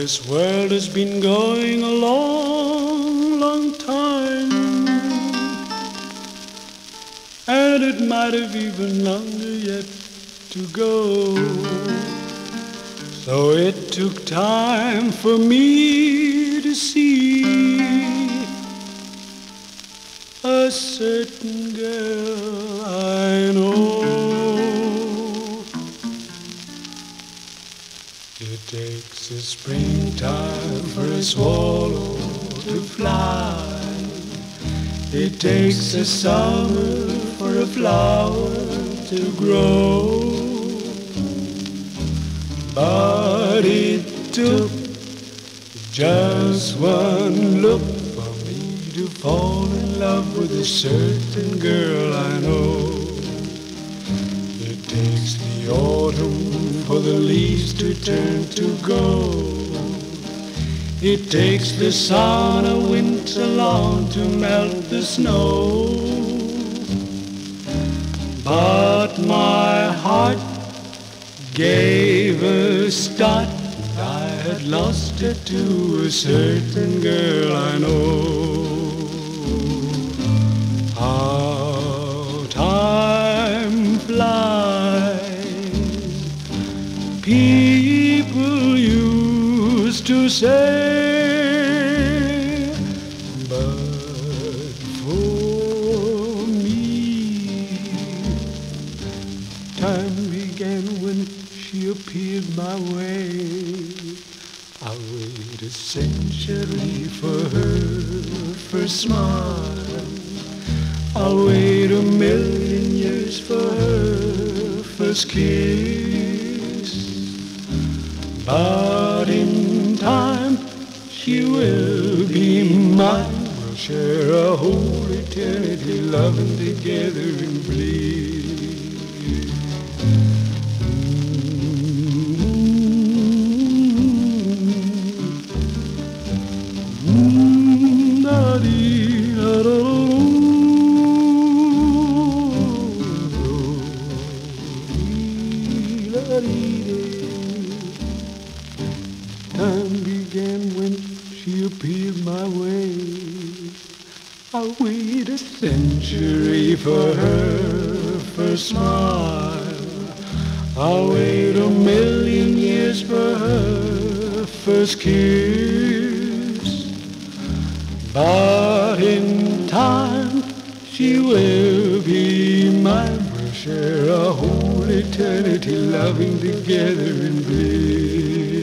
This world has been going a long, long time, and it might have even longer yet to go. So it took time for me to see a certain girl I know. Takes a springtime for a swallow to fly. It takes a summer for a flower to grow. But it took just one look for me to fall in love with a certain girl I know. It takes the autumn the leaves to turn to gold. It takes the sun a winter long to melt the snow. But my heart gave a start. I had lost it to a certain girl I know. People used to say, but for me, time began when she appeared my way. I waited a century for her first smile. I'll wait a million years for her first kiss. But in time she will be mine. We'll share a whole eternity loving together in bliss. Time began when she appeared my way. I waited a century for her first smile. I'll wait a million years for her first kiss. But in time she will be mine. We'll share a whole eternity loving together in bliss.